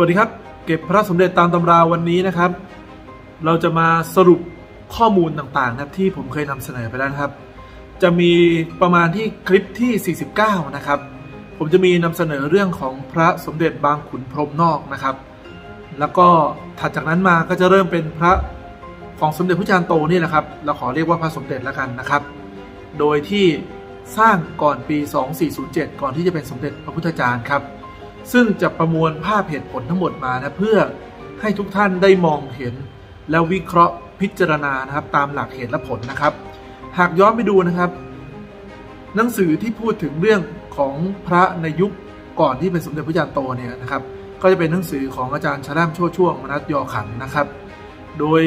วัสดีครับ เก็บพระสมเด็จตามตำราวันนี้นะครับ เราจะมาสรุปข้อมูลต่างๆนะครับที่ผมเคยนำเสนอไปแล้วครับ จะมีประมาณที่คลิปที่ 49 นะครับ ผมจะมีนำเสนอเรื่องของพระสมเด็จบางขุนพรหมนอกนะครับ แล้วก็ถัดจากนั้นมาก็จะเริ่มเป็นพระของสมเด็จพระจารย์โตนี่แหละครับ เราขอเรียกว่าพระสมเด็จแล้วกันนะครับ โดยที่สร้างก่อนปี 2407 ก่อนที่จะเป็นสมเด็จพระพุทธจารย์ครับ ซึ่งจะประมวลภาพเหตุผลทั้งหมดมานะเพื่อให้ทุกท่านได้มองเห็น แล้ววิเคราะห์พิจารณานะครับ ตามหลักเหตุและผลนะครับ หากย้อนไปดูนะครับ หนังสือที่พูดถึงเรื่องของพระในยุคก่อนที่เป็นสมเด็จพระจารย์โตเนี่ยนะครับ ก็จะเป็นหนังสือของอาจารย์ชลามชั่วช่วงมนัสยอขันนะครับ โดย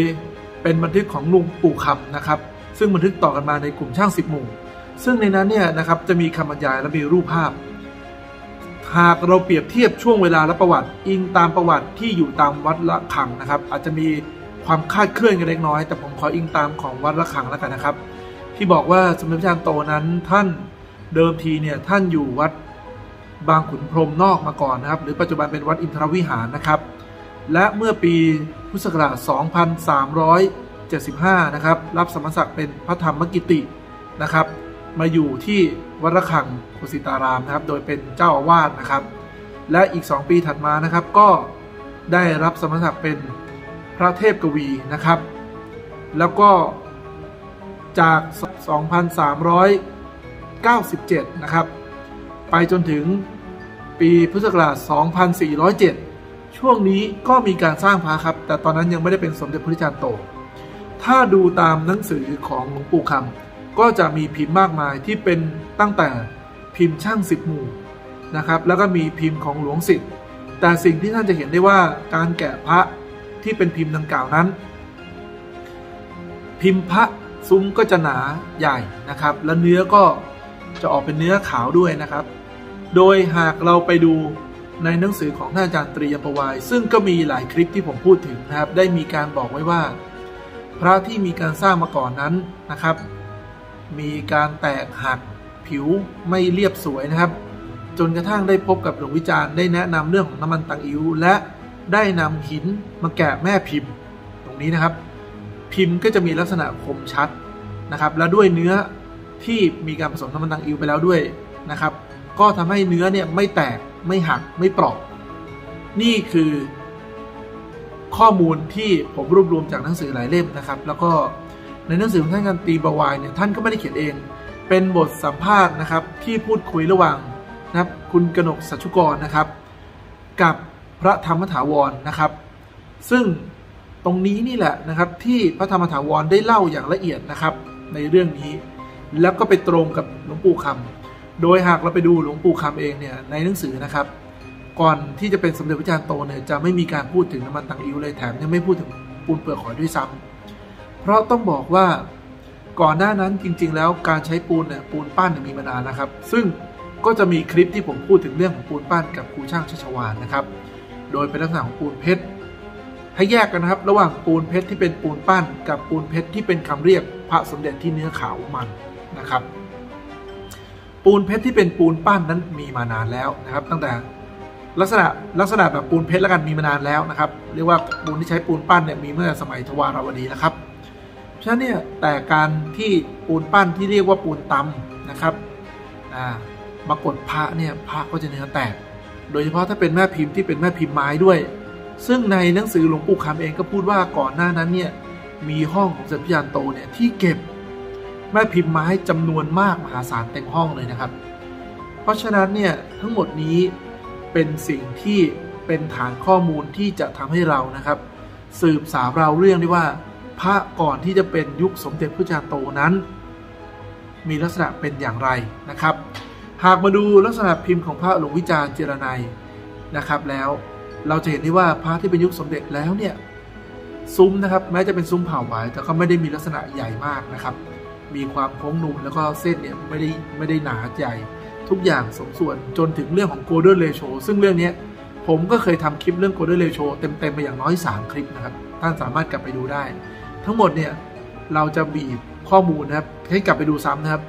เป็นบันทึกของลุงปู่คำนะครับ ซึ่งบันทึกต่อกันมาในกลุ่มช่างสิบหมู่ ซึ่งในนั้นเนี่ยนะครับจะมีคำบรรยายและมีรูปภาพ หากเราเปรียบเทียบช่วงเวลาและประวัติ อิงตามประวัติที่อยู่ตามวัดละคังนะครับ อาจจะมีความคาดเคลื่อนกันเล็กน้อย แต่ผมขออิงตามของวัดละคังแล้วกันนะครับ ที่บอกว่าสมเด็จพระจารย์โตนั้นท่านเดิมทีเนี่ยท่านอยู่วัดบางขุนพรหมนอกมาก่อนนะครับ หรือปัจจุบันเป็นวัดอินทรวิหารนะครับ และเมื่อปีพุทธศักราช 2375 นะครับ รับสมณศักดิ์เป็นพระธรรมกิตินะครับ มาอยู่ที่วัดระฆังกุสิตารามนะครับ โดยเป็นเจ้าอาวาสนะครับ และอีก 2 ปีถัดมานะครับ ก็ได้รับสมณศักดิ์เป็นพระเทพกวีนะครับ แล้วก็จาก 2397 นะครับ ไปจนถึงปีพุทธศักราช 2407 ช่วงนี้ก็มีการสร้างพระครับ แต่ตอนนั้นยังไม่ได้เป็นสมเด็จพระจารย์โต ถ้าดูตามหนังสือของหลวงปู่คำ ก็จะมีพิมพ์มากมายที่เป็นตั้งแต่พิมพ์ช่างสิบหมู่นะครับ แล้วก็มีพิมพ์ของหลวงสิทธิ์แต่สิ่งที่ท่านจะเห็นได้ว่าการแกะพระที่เป็นพิมพ์ดังกล่าวนั้น พิมพ์พระซุ้มก็จะหนาใหญ่นะครับ และเนื้อก็จะออกเป็นเนื้อขาวด้วยนะครับ โดยหากเราไปดูในหนังสือของท่านอาจารย์ตรียมประวายซึ่งก็มีหลายคลิปที่ผมพูดถึงนะครับ ได้มีการบอกไว้ว่า พระที่มีการสร้างมาก่อนนั้นนะครับ มีการแตกหักผิวไม่เรียบสวยนะครับ จนกระทั่งได้พบกับหลวงวิจารณ์ได้แนะนำเรื่องของน้ำมันตังอิวและได้นำหินมาแกะแม่พิมพ์ตรงนี้นะครับ พิมพ์ก็จะมีลักษณะคมชัดนะครับ และด้วยเนื้อที่มีการผสมน้ำมันตังอิวไปแล้วด้วยนะครับ ก็ทำให้เนื้อเนี่ยไม่แตกไม่หักไม่เปราะนี่คือข้อมูลที่ผมรวบรวมจากหนังสือหลายเล่มนะครับ แล้วก็ ในหนังสือของท่านการตีบวายเนี่ยท่านก็ไม่ได้เขียนเอง เป็นบทสัมภาษณ์นะครับที่พูดคุยระหว่างนะครับคุณกนกสัชุกรนะครับ กับพระธรรมถาวรนะครับ ซึ่งตรงนี้นี่แหละนะครับที่พระธรรมถาวรได้เล่าอย่างละเอียดนะครับในเรื่องนี้ แล้วก็ไปตรงกับหลวงปู่คำโดยหากเราไปดูหลวงปู่คำเองเนี่ยในหนังสือนะครับ ก่อนที่จะเป็นสมเด็จพระจารย์โตเนี่ยจะไม่มีการพูดถึงน้ำมันตังอิวเลยแถมยังไม่พูดถึงปูนเปลือกหอยด้วยซ้ำ เพราะต้องบอกว่าก่อนหน้านั้นจริง ๆ แล้วการใช้ปูนเนี่ยปูนปั้นมีมานานนะครับ ซึ่งก็จะมีคลิปที่ผมพูดถึงเรื่องของปูนปั้นกับครูช่างชัชวานนะครับ โดยเป็นลักษณะของปูนเพชรให้แยกกันนะครับ ระหว่างปูนเพชรที่เป็นปูนปั้น กับปูนเพชรที่เป็นคำเรียกพระสมเด็จที่เนื้อขาวมันนะครับ ปูนเพชรที่เป็นปูนปั้นนั้นมีมานานแล้วนะครับ ตั้งแต่ลักษณะลักษณะแบบปูนเพชรแล้วกันมีมานานแล้วนะครับ เรียกว่าปูนที่ใช้ปูนปั้นเนี่ยมีเมื่อสมัยทวารวดีแล้วครับ ฉะนั้นเนี่ยแต่การที่ปูนปั้นที่เรียกว่าปูนตำนะครับมากดพระเนี่ยพระก็จะเนื้อแตก โดยเฉพาะถ้าเป็นแม่พิมพ์ที่เป็นแม่พิมพ์ไม้ด้วย ซึ่งในหนังสือหลวงปู่คำเองก็พูดว่าก่อนหน้านั้นเนี่ยมีห้องของสัพยานโตเนี่ยที่เก็บแม่พิมพ์ไม้จำนวนมากมหาศาลเต็มห้องเลยนะครับ เพราะฉะนั้นเนี่ยทั้งหมดนี้เป็นสิ่งที่เป็นฐานข้อมูลที่จะทำให้เรานะครับ สืบสาวเราเรื่องได้ว่า พระก่อนที่จะเป็นยุคสมเด็จพระจารย์โตนั้น มีลักษณะเป็นอย่างไรนะครับ หากมาดูลักษณะพิมพ์ของพระหลวงวิจารณ์เจรไนนะครับแล้วเราจะเห็นได้ว่าพระที่เป็นยุคสมเด็จแล้วเนี่ยซุ้มนะครับแม้จะเป็นซุ้มเผ่าหวายแต่ก็ไม่ได้มีลักษณะใหญ่มากนะครับ มีความโค้งนุ่มแล้วก็เส้นเนี่ยไม่ได้ไม่ได้หนาใหญ่ทุกอย่างสมส่วนจนถึงเรื่องของ golden ratio ซึ่งเรื่องนี้ผมก็เคยทำคลิปเรื่อง golden ratio เต็มๆไปอย่างน้อย 3 คลิปนะครับ ท่านสามารถกลับไปดูได้ ทั้งหมดเนี่ยเราจะบีบข้อมูลนะครับ ให้กลับไปดูซ้ำนะครับ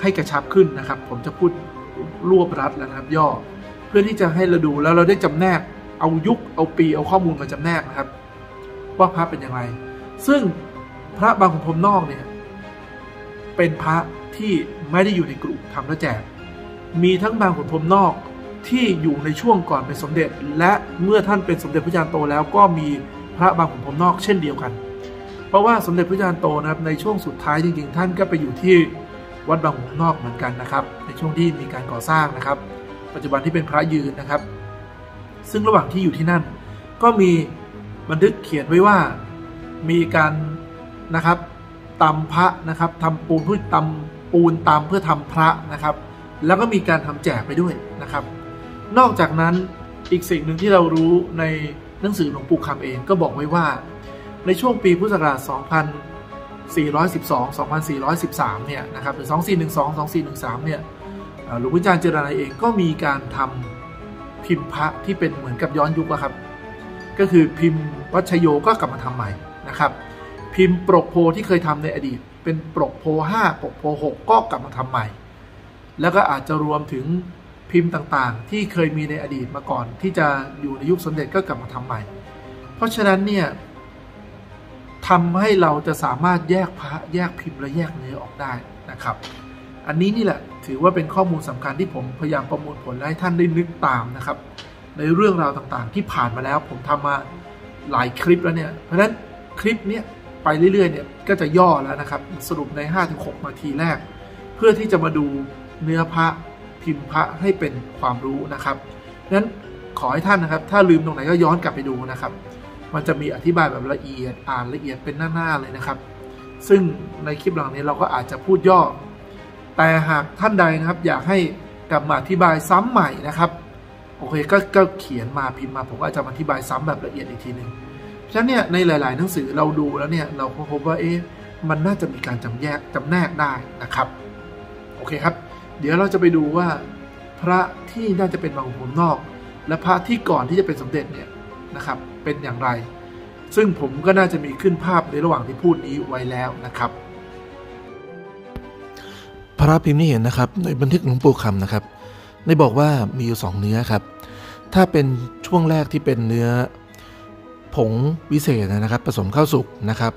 ให้กระชับขึ้นนะครับ ผมจะพูดรวบรัดแล้วนะครับ ย่อ เพื่อที่จะให้เราดูแล้วเราได้จำแนกเอายุคเอาปีเอาข้อมูลมาจำแนกนะครับ ว่าพระเป็นอย่างไร ซึ่งพระบางขุนพรมนอกเนี่ย เป็นพระที่ไม่ได้อยู่ในกลุ่มทำแล้วแจก มีทั้งบางขุนพรมนอกที่อยู่ในช่วงก่อนเป็นสมเด็จ และเมื่อท่านเป็นสมเด็จพระจารย์โตแล้วก็มีพระบางขุนพรมนอกเช่นเดียวกัน เพราะว่าสมเด็จพระจารย์โตนะครับในช่วงสุดท้ายจริงๆ ท่านก็ไปอยู่ที่วัดบางขุนพรมนอกเหมือนกันนะครับ ในช่วงที่มีการก่อสร้างนะครับ ปัจจุบันที่เป็นพระยืนนะครับ ซึ่งระหว่างที่อยู่ที่นั่น ก็มีบันทึกเขียนไว้ว่ามีการนะครับตำพระนะครับทำปูนเพื่อตำปูนตำเพื่อทำพระนะครับ แล้วก็มีการทำแจกไปด้วยนะครับ นอกจากนั้นอีกสิ่งหนึ่งที่เรารู้ในหนังสือหลวงปู่คำเองก็บอกไว้ว่า ในช่วงปีพุทธศักราช 2412 2413 เนี่ยนะครับหรือ 2412 2413 เนี่ยหลวงพ่อจารย์เจรนายเองก็มีการทำพิมพ์พระที่เป็นเหมือนกับย้อนยุคครับ ก็คือพิมพ์วัชโยก็กลับมาทำใหม่นะครับ พิมพ์ปรกโพที่เคยทำในอดีต เป็นปรกโพ5ปรกโพ6ก็กลับมาทำใหม่ แล้วก็อาจจะรวมถึงพิมพ์ต่างๆ ที่เคยมีในอดีตมาก่อน ที่จะอยู่ในยุคสมเด็จก็กลับมาทำใหม่ เพราะฉะนั้นเนี่ย ทำให้เราจะสามารถแยกพระแยกพิมพ์และแยกเนื้อออกได้นะครับ อันนี้นี่แหละถือว่าเป็นข้อมูลสำคัญที่ผมพยายามประมวลผลให้ท่านได้นึกตามนะครับ ในเรื่องราวต่างๆ ที่ผ่านมาแล้ว ผมทำมาหลายคลิปแล้วเนี่ย เพราะฉะนั้นคลิปนี้ไปเรื่อยๆเนี่ยก็จะย่อแล้วนะครับ สรุปใน 5-6นาทีแรก เพื่อที่จะมาดูเนื้อพระพิมพ์พระให้เป็นความรู้นะครับนั้นขอให้ท่านนะครับ ถ้าลืมตรงไหนก็ย้อนกลับไปดูนะครับ มันจะมีอธิบายแบบละเอียดอ่านละเอียดเป็นหน้า ๆ เลยนะครับ ซึ่งในคลิปหลังนี้เราก็อาจจะพูดย่อ แต่หากท่านใดนะครับ อยากให้กลับมาอธิบายซ้ำใหม่นะครับโอเคกก็เขียนมาพิมพ์มาผมก็จะอธิบายซ้ำแบบละเอียดอีกทีหนึ่งฉะนั้นเนี่ยในหลาย ๆ หนังสือเราดูแล้วเนี่ยเราพบว่าเอ๊ะมันน่าจะมีการจำแยกจำแนกได้นะครับโอเคครับ เดี๋ยวเราจะไปดูว่า พระที่น่าจะเป็นบางผมนอก และพระที่ก่อนที่จะเป็นสมเด็จเนี่ยนะครับ เป็นอย่างไร ซึ่งผมก็น่าจะมีขึ้นภาพในระหว่างที่พูดนี้ไว้แล้วนะครับ พระพิมพ์ที่เห็นนะครับในบันทึกหลวงปู่คำนะครับได้บอกว่ามีอยู่สองเนื้อครับ ถ้าเป็นช่วงแรกที่เป็นเนื้อผงวิเศษนะครับ ผสมข้าวสุกนะครับ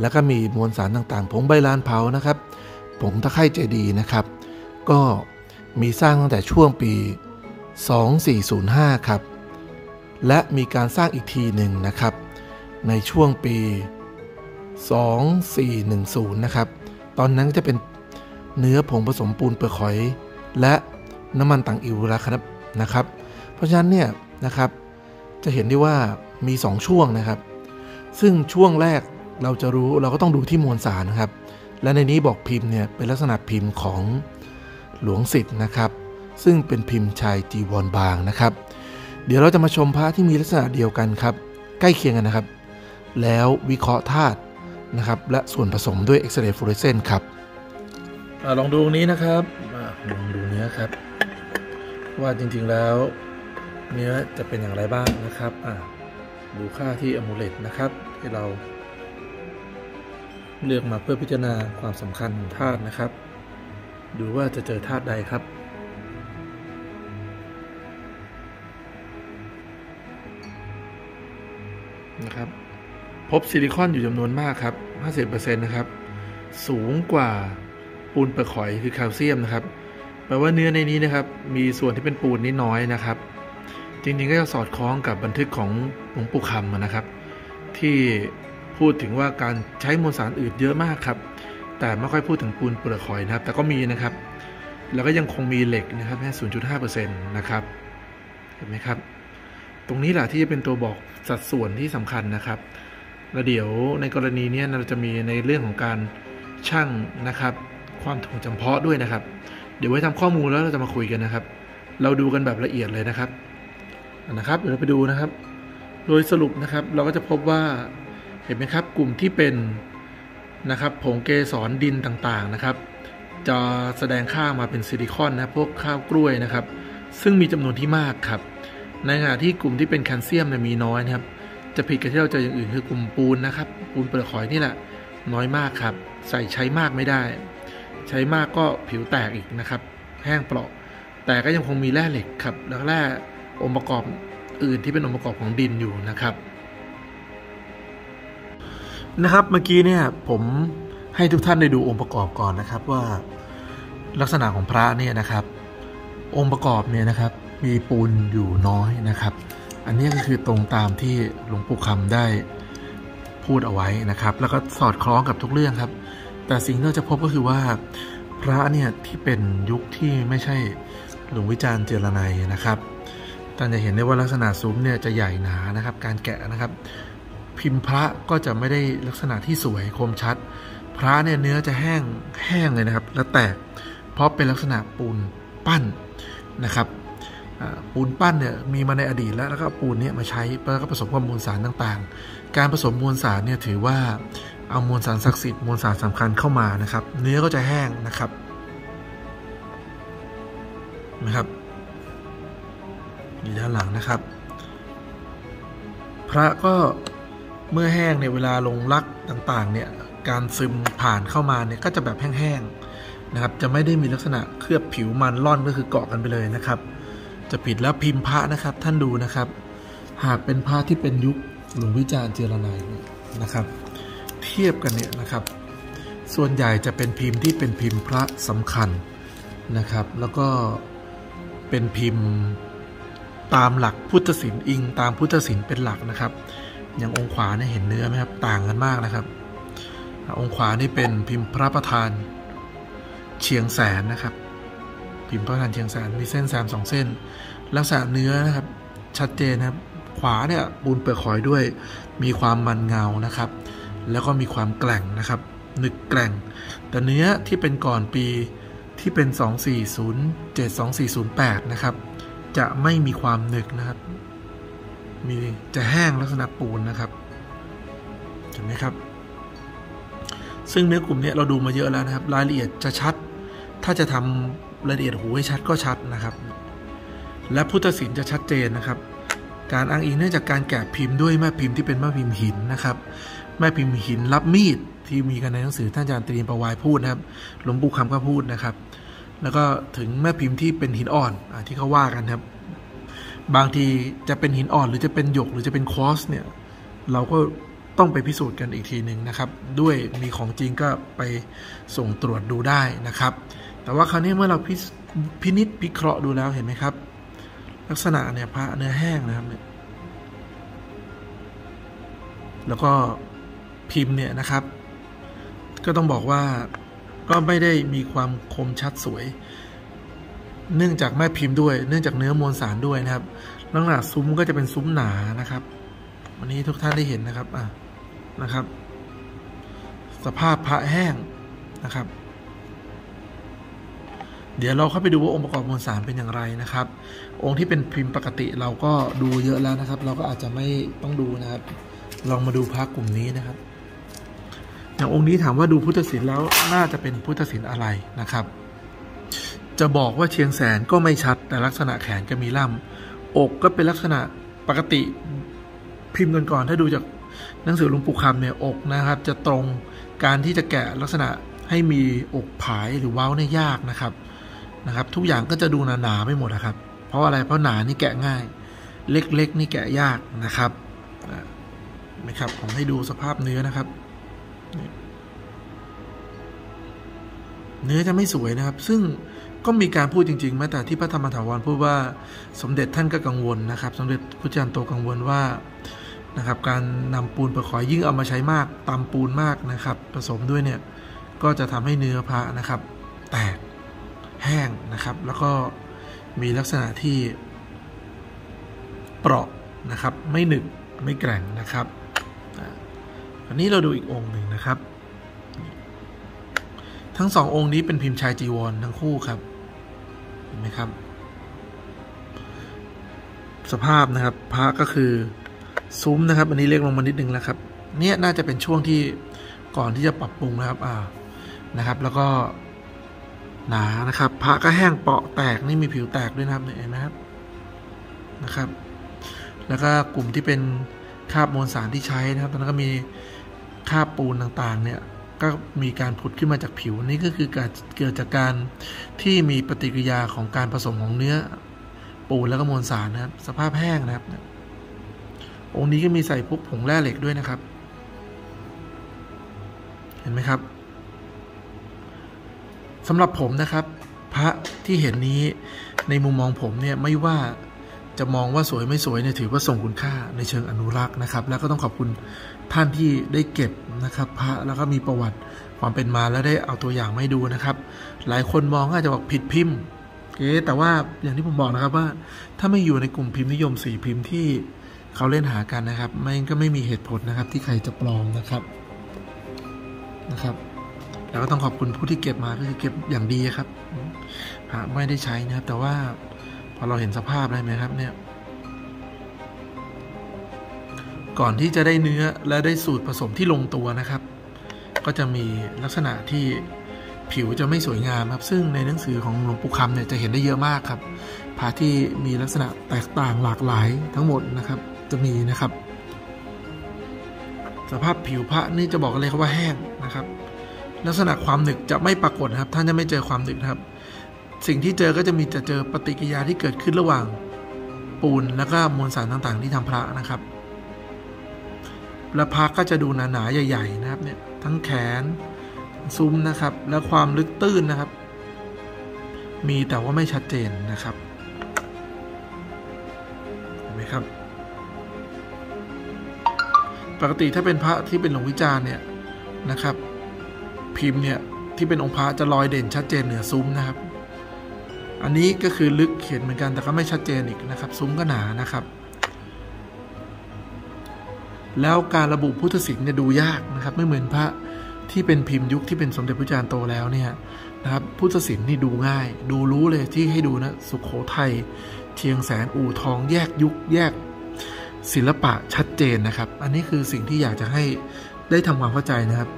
แล้วก็มีมวลสารต่างๆ ผงใบลานเผานะครับ ผงตะไคร่เจดีนะครับ ก็มีสร้างตั้งแต่ช่วงปี 2405 ครับ และมีการสร้างอีกทีหนึ่งนะครับ ในช่วงปี 2410 นะครับ ตอนนั้นจะเป็นเนื้อผงผสมปูนเปลือกหอย และน้ำมันต่างอิวราครับนะครับ เพราะฉะนั้นเนี่ยนะครับจะเห็นได้ว่ามี 2 ช่วงนะครับ ซึ่งช่วงแรกเราจะรู้เราก็ต้องดูที่มวลสารนะครับ และในนี้บอกพิมพ์เนี่ยเป็นลักษณะพิมพ์ของหลวงสิทธิ์นะครับ ซึ่งเป็นพิมพ์ชายจีวรบางนะครับ เดี๋ยวเราจะมาชมพระที่มีลักษณะเดียวกันครับ ใกล้เคียงกันนะครับ แล้ววิเคราะห์ธาตุนะครับ และส่วนผสมด้วย X-ray fluorescent ครับอลองดูตรงนี้นะครับลองดูเนื้อครับ ว่าจริงๆแล้ว เนื้อจะเป็นอย่างไรบ้างนะครับดูค่าที่ amulet นะครับ ที่เรา เลือกมาเพื่อพิจารณาความสำคัญของธาตุนะครับ ดูว่าจะเจอธาตุใดครับ นะครับ พบซิลิคอนอยู่จำนวนมากครับ 50%นะครับ สูงกว่าปูนเปลือกหอยคือแคลเซียมนะครับ แปลว่าเนื้อในนี้นะครับ มีส่วนที่เป็นปูนนิดน้อยนะครับ จริงๆก็จะสอดคล้องกับบันทึกของหลวงปู่คำนะครับ ที่พูดถึงว่าการใช้มวลสารอื่นเยอะมากครับ แต่ไม่ค่อยพูดถึงปูนเปลือกหอยนะครับ แต่ก็มีนะครับ แล้วก็ยังคงมีเหล็กนะครับแค่0.5%นะครับ เห็นไหมครับ ตรงนี้แหละที่จะเป็นตัวบอกสัดส่วนที่สำคัญนะครับ แล้วเดี๋ยวในกรณีนี้เราจะมีในเรื่องของการช่างนะครับ ความถ่วงจำเพาะด้วยนะครับ เดี๋ยวไว้ทำข้อมูลแล้วเราจะมาคุยกันนะครับ เราดูกันแบบละเอียดเลยนะครับนะครับเดี๋ยวเราไปดูนะครับ โดยสรุปนะครับเราก็จะพบว่าเห็นไหมครับกลุ่มที่เป็นนะครับผงเกสรดินต่างๆนะครับ จะแสดงค่ามาเป็นซิลิคอนนะพวกข้าวกล้วยนะครับ ซึ่งมีจำนวนที่มากครับ ในขณะที่กลุ่มที่เป็นแคลเซียมเนี่ยมีน้อยนะครับ จะผิดกับที่เราเจออย่างอื่นคือกลุ่มปูนนะครับ ปูนเปลือกหอยนี่แหละ น้อยมากครับ ใส่ใช้มากไม่ได้ ใช้มากก็ผิวแตกอีกนะครับ แห้งเปราะ แต่ก็ยังคงมีแร่เหล็กครับ แล้วแร่องค์ประกอบอื่นที่เป็นองค์ประกอบของดินอยู่นะครับ นะครับเมื่อกี้เนี่ยผมให้ทุกท่านได้ดูองค์ประกอบก่อนนะครับว่าลักษณะของพระเนี่ยนะครับ องค์ประกอบเนี่ยนะครับ มีปูนอยู่น้อยนะครับ อันนี้ก็คือตรงตามที่หลวงปู่คำได้พูดเอาไว้นะครับ แล้วก็สอดคล้องกับทุกเรื่องครับ แต่สิ่งที่เราจะพบก็คือว่าพระเนี่ยที่เป็นยุคที่ไม่ใช่หลวงวิจารณ์เจรไนนะครับท่านจะเห็นได้ว่าลักษณะซุ้มเนี่ยจะใหญ่หนานะครับ การแกะนะครับ พิมพ์พระก็จะไม่ได้ลักษณะที่สวยคมชัด พระเนี่ยเนื้อจะแห้งแห้งเลยนะครับ และแตกเพราะเป็นลักษณะปูนปั้นนะครับ ปูนปั้นเนี่ยมีมาในอดีตแล้วแล้วก็ปูนเนี่ยมาใช้แล้วก็ผสมกับมวลสารต่างๆ การผสมมวลสารเนี่ยถือว่าเอามวลสารศักดิ์สิทธิ์มวลสารสำคัญเข้ามานะครับ เนื้อก็จะแห้งนะครับนะครับอยู่ด้านหลังนะครับ พระก็เมื่อแห้งเนี่ยเวลาลงลักต่างๆเนี่ยการซึมผ่านเข้ามาเนี่ยก็จะแบบแห้งๆนะครับ จะไม่ได้มีลักษณะเคลือบผิวมันร่อนก็คือเกาะกันไปเลยนะครับ จะผิดแล้วพิมพ์พระนะครับ ท่านดูนะครับ หากเป็นพระที่เป็นยุคหลวงวิจารณ์เจรนายนะครับ เทียบกันเนี่ยนะครับ ส่วนใหญ่จะเป็นพิมพ์ที่เป็นพิมพ์พระสำคัญนะครับ แล้วก็เป็นพิมพ์ตามหลักพุทธศิลป์อิง ตามพุทธศิลป์เป็นหลักนะครับ อย่างองค์ขวาเนี่ยเห็นเนื้อไหมครับต่างกันมากนะครับ องค์ขวานี่เป็นพิมพ์พระประธานเชียงแสนนะครับ พิมพ์พระประธานเชียงแสนมีเส้นแซมสองเส้น ลักษณะเนื้อนะครับ ชัดเจนนะครับ ขวาเนี่ยปูนเปลือกหอยด้วย มีความมันเงานะครับ แล้วก็มีความแกล่งนะครับหนึกแกล่ง แต่เนื้อที่เป็นก่อนปีที่เป็น 2407 2408 นะครับ จะไม่มีความหนึกนะครับ มีจะแห้งลักษณะปูนนะครับเห็นไหมครับ ซึ่งเนื้อกลุ่มนี้เราดูมาเยอะแล้วนะครับ รายละเอียดจะชัด ถ้าจะทำ รายละเอียดหูให้ชัดก็ชัดนะครับ และพุทธศิลป์จะชัดเจนนะครับ การอ้างอิงเนื่องจากการแกะพิมพ์ด้วยแม่พิมพ์ที่เป็นแม่พิมพ์หินนะครับ แม่พิมพ์หินรับมีดที่มีกันในหนังสือท่านอาจารย์ตรีนประวายพูดนะครับ หลวงปู่คำก็พูดนะครับ แล้วก็ถึงแม่พิมพ์ที่เป็นหินอ่อนอที่เขาว่ากันครับ บางทีจะเป็นหินอ่อนหรือจะเป็นหยกหรือจะเป็นคอสเนี่ย เราก็ต้องไปพิสูจน์กันอีกทีหนึ่งนะครับ ด้วยมีของจริงก็ไปส่งตรวจดูได้นะครับ แต่ว่าคราวนี้เมื่อเราพิพินิษพิเคราะห์ดูแล้วเห็นไหมครับ ลักษณะเนี่ยพระเนื้อแห้งนะครับเนี่ยแล้วก็พิมพ์เนี่ยนะครับ ก็ต้องบอกว่าก็ไม่ได้มีความคมชัดสวย เนื่องจากแม่พิมพ์ด้วย เนื่องจากเนื้อมวลสารด้วยนะครับ ลักษณะซุ้มก็จะเป็นซุ้มหนานะครับ วันนี้ทุกท่านได้เห็นนะครับอะนะครับ สภาพพระแห้งนะครับ เดี๋ยวเราเข้าไปดูว่าองค์ประกอบมวลสารเป็นอย่างไรนะครับ องค์ที่เป็นพิมพ์ปกติเราก็ดูเยอะแล้วนะครับ เราก็อาจจะไม่ต้องดูนะครับ ลองมาดูพระกลุ่มนี้นะครับ อย่างองค์นี้ถามว่าดูพุทธศิลป์แล้วน่าจะเป็นพุทธศิลป์อะไรนะครับ จะบอกว่าเชียงแสนก็ไม่ชัดแต่ลักษณะแขนก็มีล่ำอกก็เป็นลักษณะปกติพิมพ์กันก่อนถ้าดูจากหนังสือหลวงปู่คำเนี่ยอกนะครับ จะตรงการที่จะแกะลักษณะให้มีอกผายหรือเว้าเนี่ยยากนะครับ นะครับ ทุกอย่างก็จะดูหนาๆไม่หมดนะครับ เพราะอะไรเพราะหนานี่แกะง่าย เล็กๆ นี่แกะยากนะครับนะครับผมให้ดูสภาพเนื้อนะครับ เนื้อจะไม่สวยนะครับ ซึ่งก็มีการพูดจริงๆแม้แต่ที่พระธรรมถาวรพูดว่าสมเด็จท่านก็กังวลนะครับ สมเด็จพระจันโตกังวลว่านะครับ การนำปูนประขอยยิ่งเอามาใช้มากตำปูนมากนะครับ ผสมด้วยเนี่ย ก็จะทำให้เนื้อพระนะครับ แตก แห้งนะครับ แล้วก็มีลักษณะที่เปราะนะครับ ไม่หนึบไม่แกร่งนะครับอันนี้เราดูอีกองค์หนึ่งนะครับ ทั้งสององค์นี้เป็นพิมพ์ชายจีวรทั้งคู่ครับเห็นไหมครับ สภาพนะครับพระก็คือซุ้มนะครับ อันนี้เล็กลงมานิดนึงแล้วครับ เนี่ยน่าจะเป็นช่วงที่ก่อนที่จะปรับปรุงนะครับ อ่านะครับ แล้วก็ หนานะครับพระก็แห้งเปาะแตกนี่มีผิวแตกด้วยนะครับเห็นไหมครับนะครับ แล้วก็กลุ่มที่เป็นคาบมวลสารที่ใช้นะครับตอนนั้นก็มีคาบปูนต่างๆ เนี่ยก็มีการผุดขึ้นมาจากผิวนี่ก็คือการเกิดจากการที่มีปฏิกิริยาของการผสมของเนื้อ ปูนแล้วก็มวลสารนะครับ สภาพแห้งนะครับ องค์นี้ก็มีใส่พวกผงแร่เหล็กด้วยนะครับ เห็นไหมครับ สำหรับผมนะครับ พระที่เห็นนี้ในมุมมองผมเนี่ยไม่ว่าจะมองว่าสวยไม่สวยเนี่ยถือว่าส่งคุณค่าในเชิงอนุรักษ์นะครับ แล้วก็ต้องขอบคุณท่านที่ได้เก็บนะครับพระแล้วก็มีประวัติความเป็นมาแล้วได้เอาตัวอย่างไม่ดูนะครับ หลายคนมองอาจจะบอกผิดพิมพ์เอ๊แต่ว่าอย่างที่ผมบอกนะครับว่า ถ้าไม่อยู่ในกลุ่มพิมพ์นิยมสีพิมพ์ที่เขาเล่นหากันนะครับไม่ก็ไม่มีเหตุผลนะครับที่ใครจะปลอมนะครับนะครับ แล้วก็ต้องขอบคุณผู้ที่เก็บมาก็คือเก็บอย่างดีครับพระไม่ได้ใช้นะครับ แต่ว่าพอเราเห็นสภาพได้ไหมครับ เนี่ย ก่อนที่จะได้เนื้อและได้สูตรผสมที่ลงตัวนะครับ ก็จะมีลักษณะที่ผิวจะไม่สวยงามครับ ซึ่งในหนังสือของหลวงปู่คำเนี่ยจะเห็นได้เยอะมากครับพระที่มีลักษณะแตกต่างหลากหลายทั้งหมดนะครับ จะมีนะครับ สภาพผิวพระนี่จะบอกเลยครับว่าแห้งนะครับ ลักษณะความหนึกจะไม่ปรากฏครับท่านจะไม่เจอความหนึกครับ สิ่งที่เจอก็จะมีจะเจอปฏิกิริยาที่เกิดขึ้นระหว่างปูนแล้วก็มวลสารต่างๆ ที่ทำพระนะครับและพระก็จะดูหนาๆใหญ่ ๆ นะครับเนี่ยทั้งแขนซุ้มนะครับ และความลึกตื้นนะครับ มีแต่ว่าไม่ชัดเจนนะครับเห็นไหมครับ ปกติถ้าเป็นพระที่เป็นหลวงวิจารณ์เนี่ยนะครับ พิมพ์เนี่ยที่เป็นองค์พระจะลอยเด่นชัดเจนเหนือซุ้มนะครับ อันนี้ก็คือลึกเห็นเหมือนกันแต่ก็ไม่ชัดเจนอีกนะครับ ซุ้มก็หนานะครับ แล้วการระบุพุทธศิลป์เนี่ยดูยากนะครับ ไม่เหมือนพระที่เป็นพิมพ์ยุคที่เป็นสมเด็จพระจารย์โตแล้วเนี่ยนะครับพุทธศิลป์นี่ดูง่าย ดูรู้เลยที่ให้ดูนะสุขโขทัยเชียงแสนอู่ทองแยกยุคแยกศิลปะชัดเจนนะครับ อันนี้คือสิ่งที่อยากจะให้ได้ทำความเข้าใจนะครับ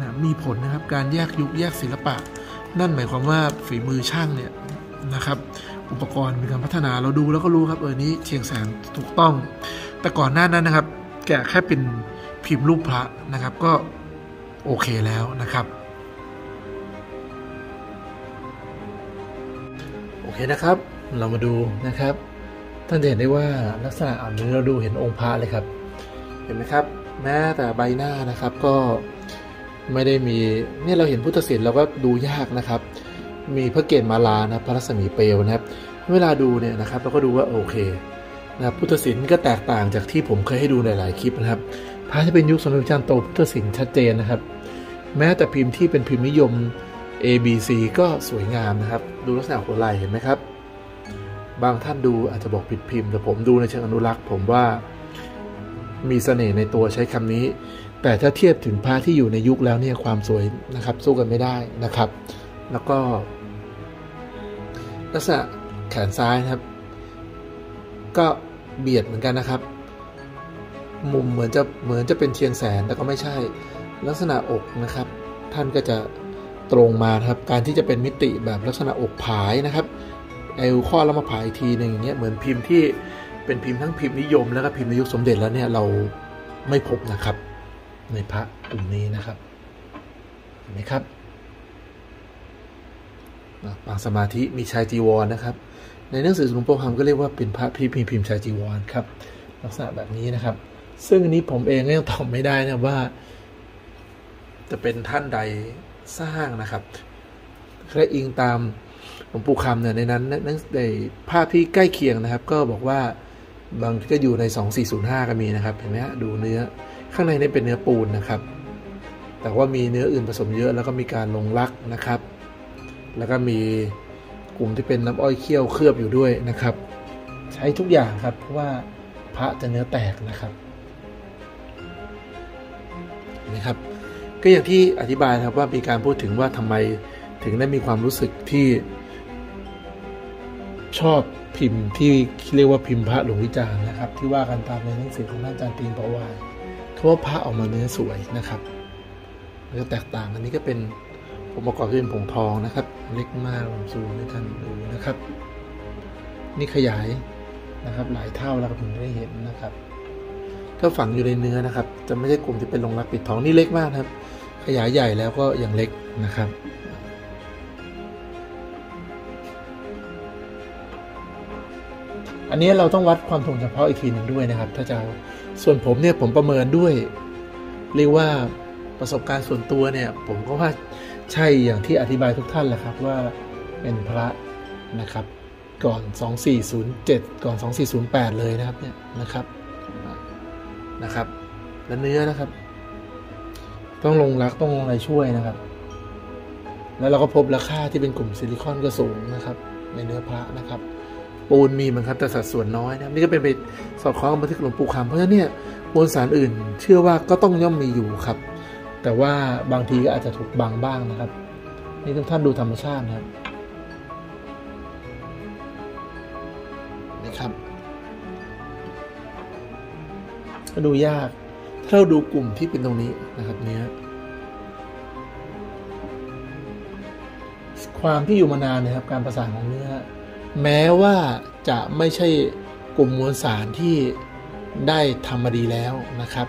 นะมีผลนะครับการแยกยุคแยกศิลปะ นั่นหมายความว่าฝีมือช่างเนี่ยนะครับ อุปกรณ์มีการพัฒนาเราดูแล้วก็รู้ครับเออนี้เชียงแสนถูกต้อง แต่ก่อนหน้านั้นนะครับ แกแค่เป็นพิมพ์รูปพระนะครับก็โอเคแล้วนะครับโอเคนะครับเรามาดูนะครับ ท่านจะเห็นได้ว่าลักษณะอ่านนี้เราดูเห็นองค์พระเลยครับ เห็นไหมครับ แม้แต่ใบหน้านะครับก็ ไม่ได้มีเนี่ยเราเห็นพุทธศิลป์เราก็ดูยากนะครับ มีพระเกศมาลานะพระรัศมีเปลวนะครับ เวลาดูเนี่ยนะครับ เราก็ดูว่าโอเคนะพุทธศิลป์ก็แตกต่างจากที่ผมเคยให้ดูหลาย ๆ คลิปนะครับ พระที่เป็นยุคสมเด็จพระจันทร์โตพุทธศิลป์ชัดเจนนะครับ แม้แต่พิมพ์ที่เป็นพิมพ์นิยม A B C ก็สวยงามนะครับ ดูลักษณะหัวไหล่เห็นไหมครับ บางท่านดูอาจจะบอกผิดพิมพ์ แต่ผมดูในเชิงอนุรักษ์ ผมว่ามีเสน่ห์ในตัวใช้คำนี้ แต่ถ้าเทียบถึงพระที่อยู่ในยุคแล้วเนี่ยความสวยนะครับสู้กันไม่ได้นะครับ แล้วก็ ลักษณะแขนซ้ายนะครับ ก็เบียดเหมือนกันนะครับ มุมเหมือนจะเหมือนจะเป็นเชียงแสนแต่ก็ไม่ใช่ ลักษณะอกนะครับ ท่านก็จะตรงมาครับ การที่จะเป็นมิติแบบลักษณะอกผายนะครับเอวข้อแล้วมาผายทีหนึ่งอย่างเงี้ยเหมือนพิมพ์ที่เป็นพิมพ์ทั้งพิมพ์นิยม แล้วก็พิมพ์ในยุคสมเด็จแล้วเนี่ยเราไม่พบนะครับ ในพระกลุ่มนี้นะครับ เห็นไหมครับปางสมาธิมีชายจีวรนนะครับ ในหนังสือหลวงปู่คำก็เรียกว่าเป็นพระพิมพิมพ์ชายจีวรครับ ลักษณะแบบนี้นะครับ ซึ่งอันนี้ผมเองก็ยังตอบไม่ได้นะว่า จะเป็นท่านใดสร้างนะครับแค่อิงตามหลวงปู่คำเนี่ยในนั้นในภาพที่ใกล้เคียงนะครับ ก็บอกว่าบางก็อยู่ใน 2405 ก็มีนะครับเห็นไหมดูเนื้อ ข้างในนี่เป็นเนื้อปูนนะครับ แต่ว่ามีเนื้ออื่นผสมเยอะแล้วก็มีการลงลักนะครับ แล้วก็มีกลุ่มที่เป็นน้ำอ้อยเคี่ยวเคลือบอยู่ด้วยนะครับ ใช้ทุกอย่างครับเพราะว่าพระจะเนื้อแตกนะครับนะครับ ก็อย่างที่อธิบายครับว่ามีการพูดถึงว่าทำไมถึงได้มีความรู้สึกที่ชอบพิมพ์ที่เรียกว่าพิมพ์พระหลวงวิจารณ์นะครับ ที่ว่ากันตามในหนังสือของท่านอาจารย์ตีนประวาย เขาว่าพระออกมาเนื้อสวยนะครับแล้วแตกต่างอันนี้ก็เป็นองค์ประกอบที่เป็นผงทองนะครับ เล็กมากลองซูมให้ท่านดูนะครับ นี่ขยายนะครับ หลายเท่าแล้วก็ถึงได้เห็นนะครับก็ฝังอยู่ในเนื้อนะครับ จะไม่ใช่กลุ่มที่เป็นลงรักปิดทองนี่เล็กมากครับ ขยายใหญ่แล้วก็ยังเล็กนะครับ อันนี้เราต้องวัดความถ่วงเฉพาะอีกทีหนึ่งด้วยนะครับ ถ้าจะส่วนผมเนี่ยผมประเมินด้วย เรียกว่าประสบการณ์ส่วนตัวเนี่ย ผมก็ว่าใช่อย่างที่อธิบายทุกท่านแหละครับว่าเป็นพระนะครับก่อน 2407 ก่อน 2408 เลยนะครับเนี่ยนะครับนะครับและเนื้อนะครับ ต้องลงรักต้องลงอะไรช่วยนะครับ แล้วเราก็พบราคาที่เป็นกลุ่มซิลิคอนก็สูงนะครับ ในเนื้อพระนะครับ ปูนมีเหมือนครับแต่สัดส่วนน้อยนะนี่ก็เป็นไปสอดคล้องกับบันทึกหลวงปู่คำเพราะฉะนั้นเนี่ยมวลสารอื่น เชื่อว่าก็ต้องย่อมมีอยู่ครับ แต่ว่าบางทีก็อาจจะถูกบังบ้างนะครับ นี่ทุกท่านดูธรรมชาตินะครับนะครับก็ดูยากถ้าเราดูกลุ่มที่เป็นตรงนี้นะครับเนี้ยความที่อยู่มานานนะครับการประสานของเนื้อ แม้ว่าจะไม่ใช่กลุ่มมวลสารที่ได้ทำมาดีแล้วนะครับ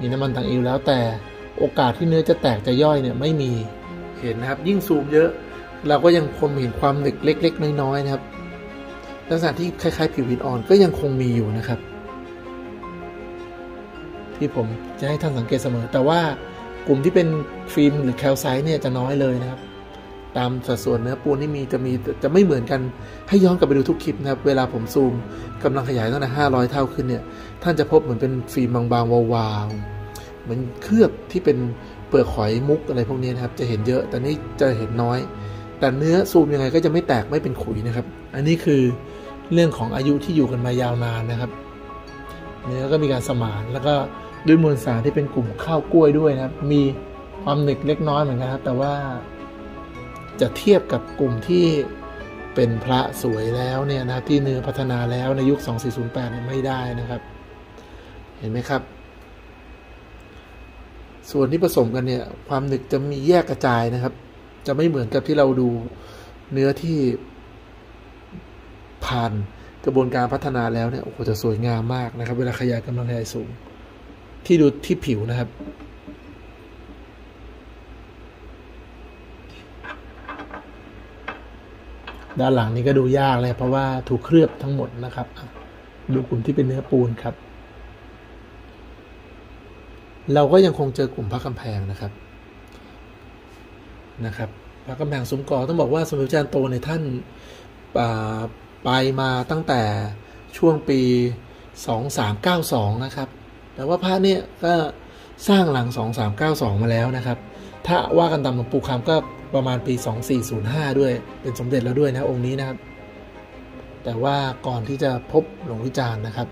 มีน้ำมันต่างอิวแล้วแต่โอกาสที่เนื้อจะแตกจะย่อยเนี่ยไม่มีเห็นนะครับ ยิ่งซูมเยอะ เราก็ยังคงเห็นความหนึกเล็ก ๆ น้อยๆนะครับลักษณะที่คล้ายๆผิวหินอ่อนก็ยังคงมีอยู่นะครับ ที่ผมจะให้ท่านสังเกตเสมอ แต่ว่ากลุ่มที่เป็นฟิล์มหรือแคลไซต์เนี่ยจะน้อยเลยนะครับ ตามสัดส่วนเนื้อปูนที่มีจะมีจะไม่เหมือนกันให้ย้อนกลับไปดูทุกคลิปนะครับ เวลาผมซูมกำลังขยายตั้งแต่500 เท่าขึ้นเนี่ย ท่านจะพบเหมือนเป็นฟิล์มบางๆวาวๆเหมือนเคลือบที่เป็นเปลือกหอยมุกอะไรพวกนี้นะครับ จะเห็นเยอะแต่นี่จะเห็นน้อย แต่เนื้อซูมยังไงก็จะไม่แตกไม่เป็นขุยนะครับ อันนี้คือเรื่องของอายุที่อยู่กันมายาวนานนะครับ เนื้อก็มีการสมานแล้วก็ด้วยมวลสารที่เป็นกลุ่มข้าวกล้วยด้วยนะครับ มีความหนึกเล็กน้อยเหมือนกันครับ แต่ว่า จะเทียบกับกลุ่มที่เป็นพระสวยแล้วเนี่ยนะที่เนื้อพัฒนาแล้วในยุค 2408เนี่ยไม่ได้นะครับ เห็นไหมครับ ส่วนที่ผสมกันเนี่ย ความหนึกจะมีแยกกระจายนะครับ จะไม่เหมือนกับที่เราดูเนื้อที่ผ่านกระบวนการพัฒนาแล้วเนี่ยโอ้โหจะสวยงามมากนะครับ เวลาขยายกำลังขยายสูง ที่ดูที่ผิวนะครับ ด้านหลังนี้ก็ดูยากเลยเพราะว่าถูกเคลือบทั้งหมดนะครับ ดูกลุ่มที่เป็นเนื้อปูนครับ เราก็ยังคงเจอกลุ่มพระกำแพงนะครับนะครับพระกำแพงซุ้มกอต้องบอกว่าสมเด็จจารย์โตในท่านอ่าไปมาตั้งแต่ช่วงปี 2392 นะครับ แต่ว่าพระเนี่ยก็สร้างหลัง 2392 มาแล้วนะครับ ถ้าว่ากันตามหลวงปู่คำก็ ประมาณปี 2405 ด้วย เป็นสมเด็จแล้วด้วยนะองค์นี้นะครับ แต่ว่าก่อนที่จะพบหลวงวิจารณ์นะครับ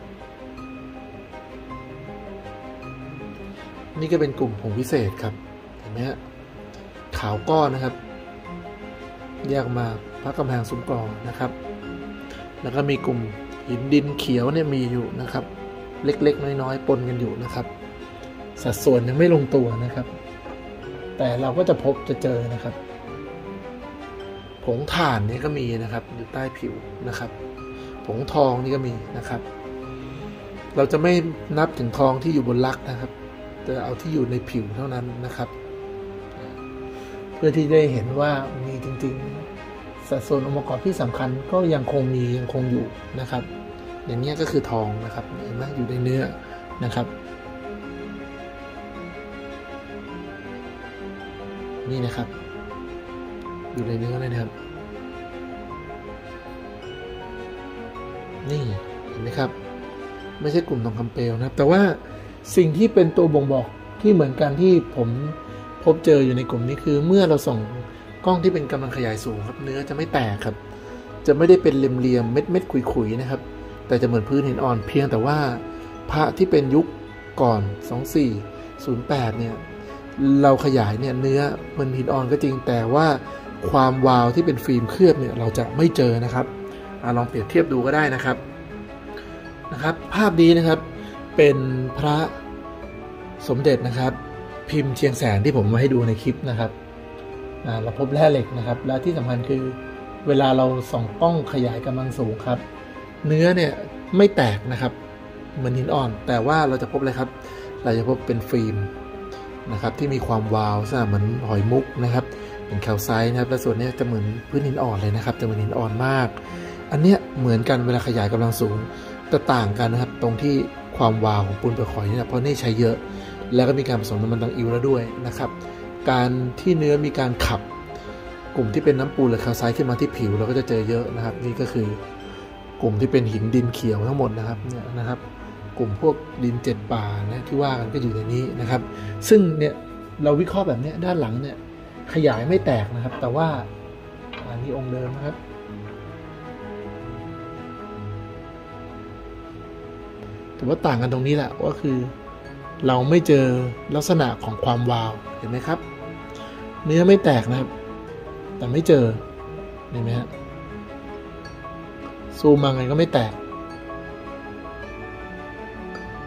นี่ก็เป็นกลุ่มผงพิเศษครับ เห็นไหมฮะขาวก้อนนะครับ แยกมาพระกำแพงซุ้มกอนะครับ แล้วก็มีกลุ่มหินดินเขียวเนี่ยมีอยู่นะครับ เล็กๆ น้อยๆ ปนกันอยู่นะครับ สัดส่วนยังไม่ลงตัวนะครับแต่เราก็จะพบจะเจอนะครับ ผงถ่านนี่ก็มีนะครับ อยู่ใต้ผิวนะครับ ผงทองนี่ก็มีนะครับ เราจะไม่นับถึงทองที่อยู่บนลักนะครับแต่เอาที่อยู่ในผิวเท่านั้นนะครับ เพื่อที่ได้เห็นว่ามีจริงๆ สัดส่วนองค์ประกอบที่สำคัญก็ยังคงมียังคงอยู่นะครับ อย่างนี้ก็คือทองนะครับเห็นไหมอยู่ในเนื้อนะครับนี่นะครับ อยู่ในเนื้อเลยนะครับ นี่เห็นไหมครับ ไม่ใช่กลุ่มทองคำเปลวนะครับ แต่ว่าสิ่งที่เป็นตัวบ่งบอกที่เหมือนกันที่ผมพบเจออยู่ในกลุ่มนี้คือเมื่อเราส่องกล้องที่เป็นกำลังขยายสูงครับ เนื้อจะไม่แตกครับ จะไม่ได้เป็นเหลี่ยมๆเม็ดเม็ดขุยๆนะครับ แต่จะเหมือนพื้นหินอ่อนเพียงแต่ว่าพระที่เป็นยุคก่อน 2408 เนี่ย เราขยายเนี่ยเนื้อมันหินอ่อนก็จริงแต่ว่า ความวาวที่เป็นฟิล์มเคลือบเนี่ยเราจะไม่เจอนะครับอลองเปรียบเทียบดูก็ได้นะครับนะครับ ภาพนี้นะครับเป็นพระสมเด็จนะครับ พิมพ์เชียงแสนที่ผมมาให้ดูในคลิปนะครับเราพบแร่เหล็กนะครับ และที่สำคัญคือเวลาเราส่องกล้องขยายกำลังสูงครับ เนื้อเนี่ยไม่แตกนะครับ เหมือนหินอ่อน แต่ว่าเราจะพบอะไรครับ เราจะพบเป็นฟิล์มนะครับ ที่มีความวาวลักษณะเหมือนหอยมุกนะครับ เป็นแคลไซต์นะครับและส่วนนี้จะเหมือนพื้นหินอ่อนเลยนะครับ จะเหมือนหินอ่อนมาก อันเนี้ยเหมือนกันเวลาขยายกำลังสูงแต่ต่างกันนะครับ ตรงที่ความวาวของปูนเปลือกหอยเนี่ยเพราะนี่ใช้เยอะ แล้วก็มีการผสมน้ำมันตังอิวแล้วด้วยนะครับ การที่เนื้อมีการขับ กลุ่มที่เป็นน้ำปูนหรือคลไซต์ขึ้นมาที่ผิวเราก็จะเจอเยอะนะครับ นี่ก็คือกลุ่มที่เป็นหินดินเขียวทั้งหมดนะครับเนี่ยนะครับ กลุ่มพวกดินเจ็ดป่านะที่ว่ากันก็อยู่ในนี้นะครับ ซึ่งเนี่ยเราวิเคราะห์แบบนี้ด้านหลังเนี่ย ขยายไม่แตกนะครับ แต่ว่าอันนี้องค์เดิมนะครับ แต่ว่าต่างกันตรงนี้แหละว่าคือ เราไม่เจอลักษณะของความวาวเห็นไหมครับ เนื้อไม่แตกนะครับ แต่ไม่เจอเห็นไหมฮะซูมมาไงก็ไม่แตก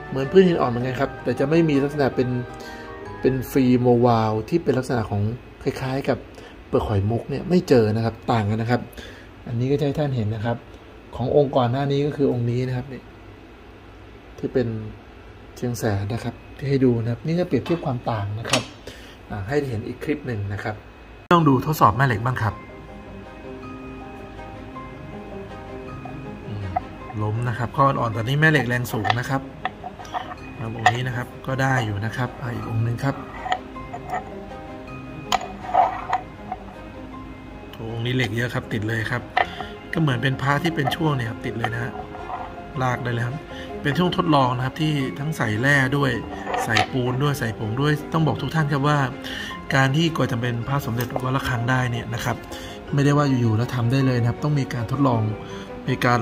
เหมือนพื้นหินอ่อนเหมือนกันครับ แต่จะไม่มีลักษณะเป็นเป็นฟรีโมวาลที่เป็นลักษณะของ คล้ายๆ กับเปลือกหอยมุกเนี่ยไม่เจอนะครับต่างกันนะครับ อันนี้ก็จะให้ท่านเห็นนะครับ ขององค์ก่อนหน้านี้ก็คือองค์นี้นะครับนี่ที่เป็นเชียงแสนนะครับ ที่ให้ดูนะครับ นี่ก็เปรียบเทียบความต่างนะครับให้เห็นอีกคลิปหนึ่งนะครับต้องดูทดสอบแม่เหล็กบ้างครับล้มนะครับข้ออ่อนตอนนี้แม่เหล็กแรงสูงนะครับองค์นี้นะครับก็ได้อยู่นะครับอีกองค์หนึ่งครับ องค์นี้เหล็กเยอะครับติดเลยครับ ก็เหมือนเป็นพระที่เป็นช่วงเนี่ยครับติดเลยนะฮะลากได้เลยครับ เป็นช่วงทดลองนะครับที่ทั้งใส่แร่ด้วยใส่ปูนด้วยใส่ผงด้วย ต้องบอกทุกท่านครับว่า การที่ก่อจะเป็นพระสมเด็จวัดระฆังได้เนี่ยนะครับ ไม่ได้ว่าอยู่ๆแล้วทำได้เลยนะครับ ต้องมีการทดลองมีการ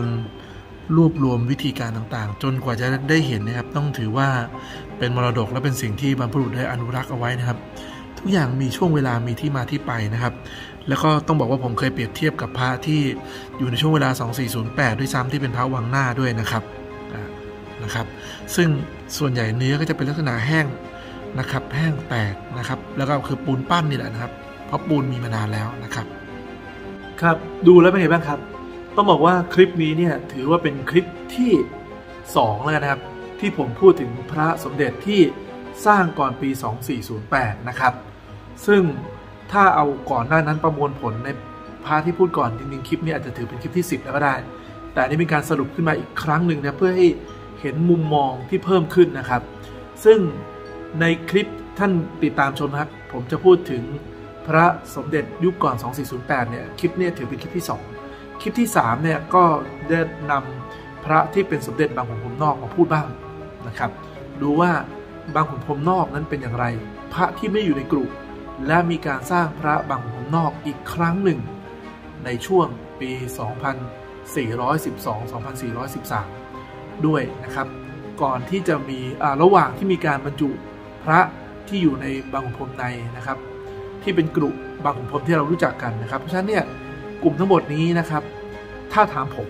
รวบรวมวิธีการต่างๆ จนกว่าจะได้เห็นนะครับ ต้องถือว่าเป็นมรดกและเป็นสิ่งที่บรรพบุรุษได้อนุรักษ์เอาไว้นะครับ ทุกอย่างมีช่วงเวลามีที่มาที่ไปนะครับ แล้วก็ต้องบอกว่าผมเคยเปรียบเทียบกับพระที่อยู่ในช่วงเวลา 2408 ด้วยซ้ำที่เป็นพระวังหน้าด้วยนะครับนะครับ ซึ่งส่วนใหญ่เนื้อก็จะเป็นลักษณะแห้งนะครับ แห้งแตกนะครับ แล้วก็คือปูนปั้นนี่แหละนะครับ เพราะปูนมีมานานแล้วนะครับ ครับดูแล้วเป็นไงบ้างครับ ต้องบอกว่าคลิปนี้เนี่ยถือว่าเป็นคลิปที่2แล้วนะครับ ที่ผมพูดถึงพระสมเด็จที่สร้างก่อนปี 2408 นะครับ ซึ่ง ถ้าเอาก่อนหน้านั้นประมวลผลในพระที่พูดก่อนจริงๆคลิปนี้อาจจะถือเป็นคลิปที่ 10 แล้วก็ได้ แต่นี่เป็นการสรุปขึ้นมาอีกครั้งหนึ่งนะเพื่อให้เห็นมุมมองที่เพิ่มขึ้นนะครับ ซึ่งในคลิปท่านติดตามชมนะครับ ผมจะพูดถึงพระสมเด็จยุคก่อน 2408 เนี่ยคลิปนี้ถือเป็นคลิปที่ 2 คลิปที่ 3 เนี่ยก็ได้นำพระที่เป็นสมเด็จบางขุนพรมนอกมาพูดบ้างนะครับ ดูว่าบางขุนพรมนอกนั้นเป็นอย่างไร พระที่ไม่อยู่ในกลุ่ม และมีการสร้างพระบางขุนพรมนอกอีกครั้งหนึ่ง ในช่วงปี 2412-2413 ด้วยนะครับ ก่อนที่จะมีระหว่างที่มีการบรรจุพระที่อยู่ในบางขุนพรมในนะครับ ที่เป็นกลุ่มบางขุนพรมที่เรารู้จักกันนะครับ เพราะฉะนั้นเนี่ยกลุ่มทั้งหมดนี้นะครับ ถ้าถามผม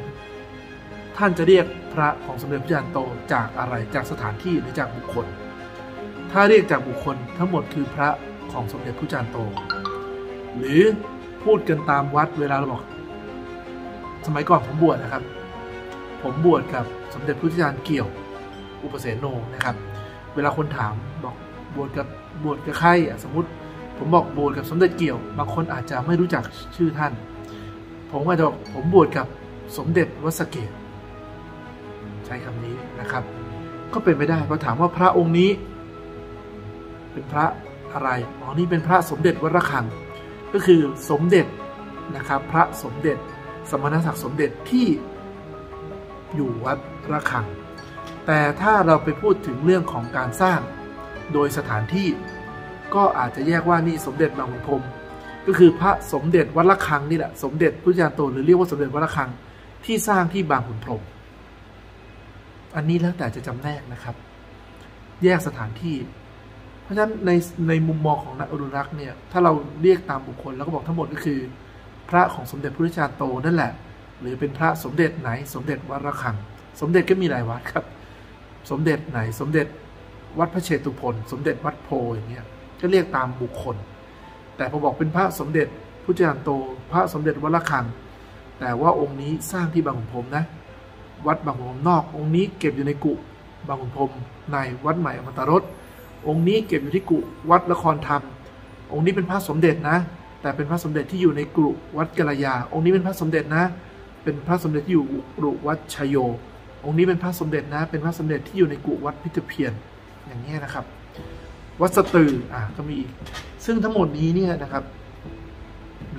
ท่านจะเรียกพระของสมเด็จพระจันโตจากอะไรจากสถานที่หรือจากบุคคล ถ้าเรียกจากบุคคลทั้งหมดคือพระ ของสมเด็จพระจันโต หรือพูดกันตามวัดเวลาเราบอก สมัยก่อนผมบวชนะครับ ผมบวชกับสมเด็จพระจันเกี่ยว อุปเสนโนนะครับ เวลาคนถามบอกบวชกับบวชกับใครสมมติ ผมบอกบวชกับสมเด็จเกี่ยว บางคนอาจจะไม่รู้จักชื่อท่าน ผมก็จะผมบวชกับสมเด็จวสเกตใช้คำนี้นะครับ ก็เป็นไปได้พอถามว่าพระองค์นี้ เป็นพระ อะไร อ๋อ นี่เป็นพระสมเด็จวัดระฆัง ก็คือสมเด็จนะครับ พระสมเด็จ สมณศักดิ์สมเด็จที่อยู่วัดระฆัง แต่ถ้าเราไปพูดถึงเรื่องของการสร้างโดยสถานที่ ก็อาจจะแยกว่านี่สมเด็จบางขุนพรมก็คือพระสมเด็จวัดระฆังนี่แหละสมเด็จพุทธาโตหรือเรียกว่าสมเด็จวัดระฆังที่สร้างที่บางขุนพรมอันนี้แล้วแต่จะจำแนกนะครับ แยกสถานที่ เพราะฉะนั้นในในมุมมองของนักอนุรักษ์เนี่ย ถ้าเราเรียกตามบุคคลแล้วก็บอกทั้งหมดก็คือ พระของสมเด็จพุทธาโตนั่นแหละ หรือเป็นพระสมเด็จไหน สมเด็จวัดระฆัง สมเด็จก็มีหลายวัดครับ สมเด็จไหน สมเด็จวัดพระเชตุพนสมเด็จวัดโพอย่างเงี้ยก็เรียกตามบุคคล แต่พอบอกเป็นพระสมเด็จพุทธจารโต พระสมเด็จวัดละคัง แต่ว่าองค์นี้สร้างที่บางขุนพรมนะ วัดบางขุนพรมนอก องค์นี้เก็บอยู่ในกุบางขุนพรมในวัดใหม่อมตะรส องค์นี้เก็บอยู่ที่กุวัดละครธรรม องค์นี้เป็นพระสมเด็จนะ แต่เป็นพระสมเด็จที่อยู่ในกุวัดกระยา องค์นี้เป็นพระสมเด็จนะ เป็นพระสมเด็จที่อยู่กุวัดชยโย องค์นี้เป็นพระสมเด็จนะ เป็นพระสมเด็จที่อยู่ในกุวัดพิทเพียรอย่างนี้นะครับ วัดสตืออ่าก็มีอีก ซึ่งทั้งหมดนี้เนี่ยนะครับ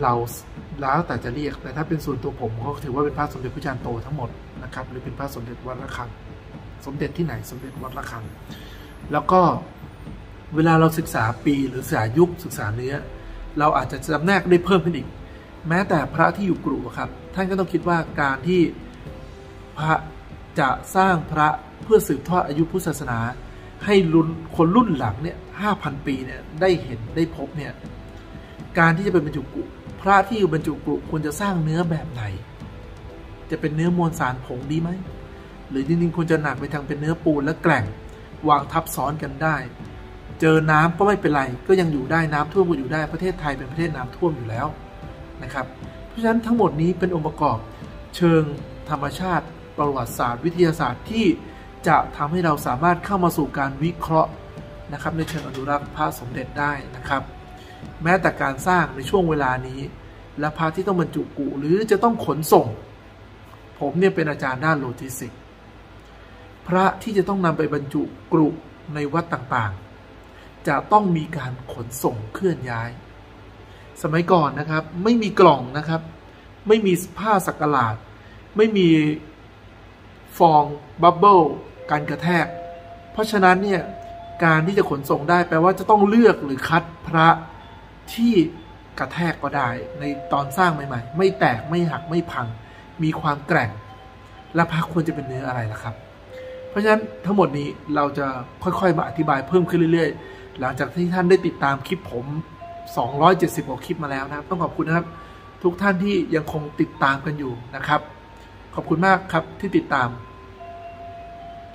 เราแล้วแต่จะเรียก แต่ถ้าเป็นส่วนตัวผมก็ถือว่าเป็นพระสมเด็จพระจารย์โตทั้งหมดนะครับ หรือเป็นพระสมเด็จวัดระฆัง สมเด็จที่ไหน สมเด็จวัดระฆัง แล้วก็ เวลาเราศึกษาปีหรือศึกษายุคศึกษาเนื้อ เราอาจจะจำแนกได้เพิ่มขึ้นอีก แม้แต่พระที่อยู่กรุครับ ท่านก็ต้องคิดว่าการที่พระจะสร้างพระเพื่อสืบทอดอายุพุทธศาสนา ให้รุ่นคนรุ่นหลังเนี่ยห้าพันปีเนี่ยได้เห็นได้พบเนี่ยการที่จะเป็นบรรจุกุพระที่อยู่บรรจุกุควรจะสร้างเนื้อแบบไหน จะเป็นเนื้อมวลสารผงดีไหมหรือจริงๆควรจะหนักไปทางเป็นเนื้อปูนและแกร่งวางทับซ้อนกันได้ เจอน้ำก็ไม่เป็นไร ก็ยังอยู่ได้น้ำท่วมก็อยู่ได้ประเทศไทยเป็นประเทศน้ำท่วมอยู่แล้วนะครับ เพราะฉะนั้นทั้งหมดนี้เป็นองค์ประกอบเชิงธรรมชาติ ประวัติศาสตร์ วิทยาศาสตร์ที่จะทำให้เราสามารถเข้ามาสู่การวิเคราะห์นะครับ ในเชิงอนุรักษ์พระสมเด็จได้นะครับ แม้แต่การสร้างในช่วงเวลานี้ และพระที่ต้องบรรจุกุหรือจะต้องขนส่ง ผมเนี่ยเป็นอาจารย์ด้านโลจิสติกพระที่จะต้องนำไปบรรจุกรุในวัดต่างๆ จะต้องมีการขนส่งเคลื่อนย้าย สมัยก่อนนะครับ ไม่มีกล่องนะครับ ไม่มีผ้าสักหลาด ไม่มีฟอง bubble กันกระแทก เพราะฉะนั้นเนี่ยการที่จะขนส่งได้แปลว่าจะต้องเลือกหรือคัดพระที่กระแทกก็ได้ ในตอนสร้างใหม่ ๆ ไม่แตกไม่หักไม่พัง มีความแกร่ง และพระควรจะเป็นเนื้ออะไรล่ะครับ เพราะฉะนั้นทั้งหมดนี้เราจะค่อยๆมาอธิบายเพิ่มขึ้นเรื่อย ๆ หลังจากที่ท่านได้ติดตามคลิปผม 270กว่าคลิปมาแล้วนะครับ ต้องขอบคุณนะครับ ทุกท่านที่ยังคงติดตามกันอยู่นะครับ ขอบคุณมากครับที่ติดตาม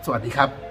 สวัสดีครับ